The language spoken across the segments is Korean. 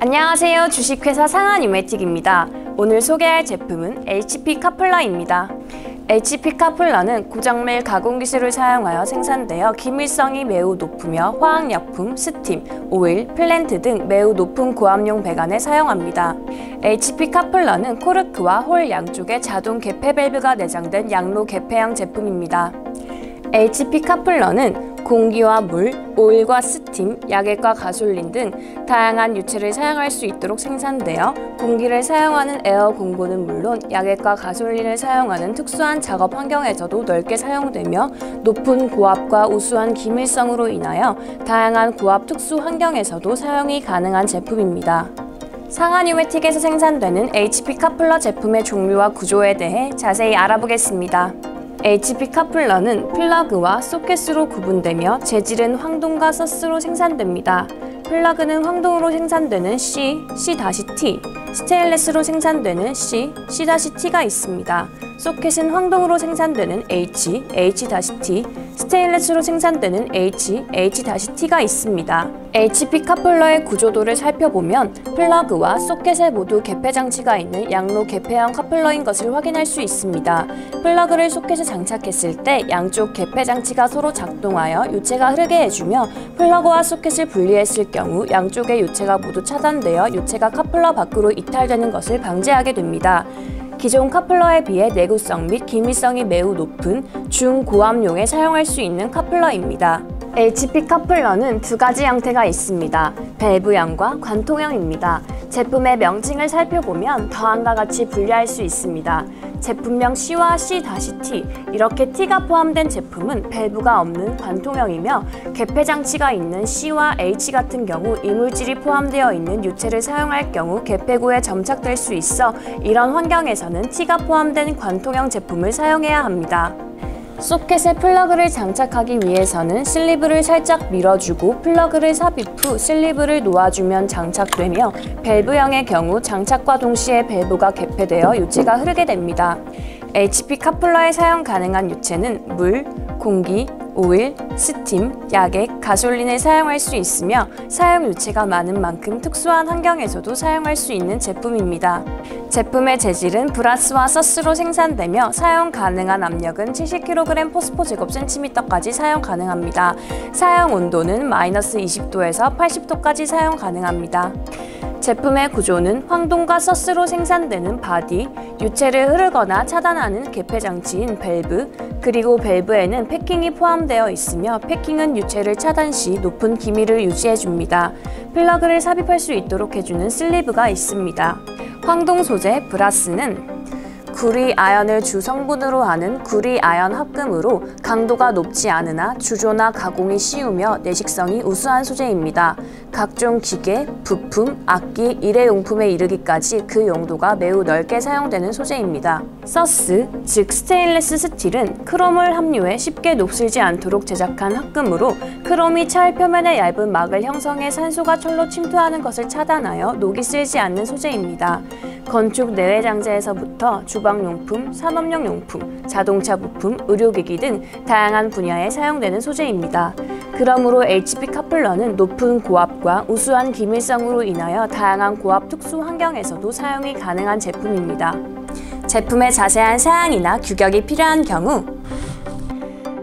안녕하세요. 주식회사 상아뉴매틱입니다. 오늘 소개할 제품은 HP 카플러입니다. HP 카플러는 고정밀 가공 기술을 사용하여 생산되어 기밀성이 매우 높으며 화학약품, 스팀, 오일, 플랜트 등 매우 높은 고압용 배관에 사용합니다. HP 카플러는 플러그와 홀 양쪽에 자동 개폐 밸브가 내장된 양로 개폐형 제품입니다. HP 카플러는 공기와 물, 오일과 스팀, 약액과 가솔린 등 다양한 유체를 사용할 수 있도록 생산되어 공기를 사용하는 에어 공구는 물론 약액과 가솔린을 사용하는 특수한 작업 환경에서도 넓게 사용되며 높은 고압과 우수한 기밀성으로 인하여 다양한 고압 특수 환경에서도 사용이 가능한 제품입니다. 상아뉴매틱에서 생산되는 HP 카플러 제품의 종류와 구조에 대해 자세히 알아보겠습니다. HP 카플러는 플러그와 소켓으로 구분되며 재질은 황동과 SUS로 생산됩니다. 플러그는 황동으로 생산되는 C, C-T, 스테인레스로 생산되는 C, C-T가 있습니다. 소켓은 황동으로 생산되는 H, H-T, 스테인레스로 생산되는 H, H-T가 있습니다. HP 카플러의 구조도를 살펴보면 플러그와 소켓에 모두 개폐 장치가 있는 양로 개폐형 카플러인 것을 확인할 수 있습니다. 플러그를 소켓에 장착했을 때 양쪽 개폐 장치가 서로 작동하여 유체가 흐르게 해주며 플러그와 소켓을 분리했을 경우 양쪽의 유체가 모두 차단되어 유체가 카플러 밖으로 이탈되는 것을 방지하게 됩니다. 기존 카플러에 비해 내구성 및 기밀성이 매우 높은 중고압용에 사용할 수 있는 카플러입니다. HP 카플러는 두 가지 형태가 있습니다. 밸브형과 관통형입니다. 제품의 명칭을 살펴보면 다음과 같이 분류할 수 있습니다. 제품명 C와 C-T 이렇게 T가 포함된 제품은 밸브가 없는 관통형이며 개폐 장치가 있는 C와 H 같은 경우 이물질이 포함되어 있는 유체를 사용할 경우 개폐구에 점착될 수 있어 이런 환경에서는 T가 포함된 관통형 제품을 사용해야 합니다. 소켓에 플러그를 장착하기 위해서는 슬리브를 살짝 밀어주고 플러그를 삽입 후 슬리브를 놓아주면 장착되며 밸브형의 경우 장착과 동시에 밸브가 개폐되어 유체가 흐르게 됩니다. HP 카플러에 사용 가능한 유체는 물, 공기, 오일, 스팀, 약액, 가솔린을 사용할 수 있으며 사용 유체가 많은 만큼 특수한 환경에서도 사용할 수 있는 제품입니다. 제품의 재질은 brass와 SUS로 생산되며 사용 가능한 압력은 70kg force per 제곱센티미터까지 사용 가능합니다. 사용 온도는 마이너스 20도에서 80도까지 사용 가능합니다. 제품의 구조는 황동과 SUS로 생산되는 바디, 유체를 흐르거나 차단하는 개폐 장치인 밸브, 그리고 밸브에는 패킹이 포함되어 있으며 패킹은 유체를 차단 시 높은 기밀을 유지해줍니다. 플러그를 삽입할 수 있도록 해주는 슬리브가 있습니다. 황동 소재 brass는 구리 아연을 주 성분으로 하는 구리 아연 합금으로 강도가 높지 않으나 주조나 가공이 쉬우며 내식성이 우수한 소재입니다. 각종 기계, 부품, 악기, 일회용품에 이르기까지 그 용도가 매우 넓게 사용되는 소재입니다. SUS, 즉 스테인레스 스틸은 크롬을 함유해 쉽게 녹슬지 않도록 제작한 합금으로 크롬이 찰 표면의 얇은 막을 형성해 산소가 철로 침투하는 것을 차단하여 녹이 슬지 않는 소재입니다. 건축 내외 장재에서부터 주방 용품, 산업용 용품, 자동차 부품, 의료기기 등 다양한 분야에 사용되는 소재입니다. 그러므로 HP 카플러는 높은 고압과 우수한 기밀성으로 인하여 다양한 고압 특수 환경에서도 사용이 가능한 제품입니다. 제품의 자세한 사양이나 규격이 필요한 경우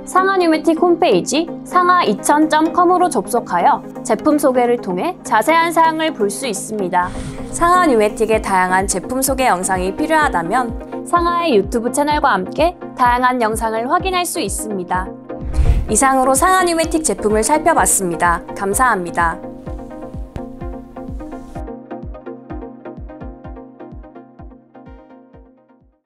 상하 뉴메틱 홈페이지 상하2000.com으로 접속하여 제품 소개를 통해 자세한 사항을 볼 수 있습니다. 상하 뉴메틱의 다양한 제품 소개 영상이 필요하다면 상하의 유튜브 채널과 함께 다양한 영상을 확인할 수 있습니다. 이상으로 상하 뉴메틱 제품을 살펴봤습니다. 감사합니다.